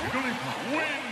Jigglypuff wins!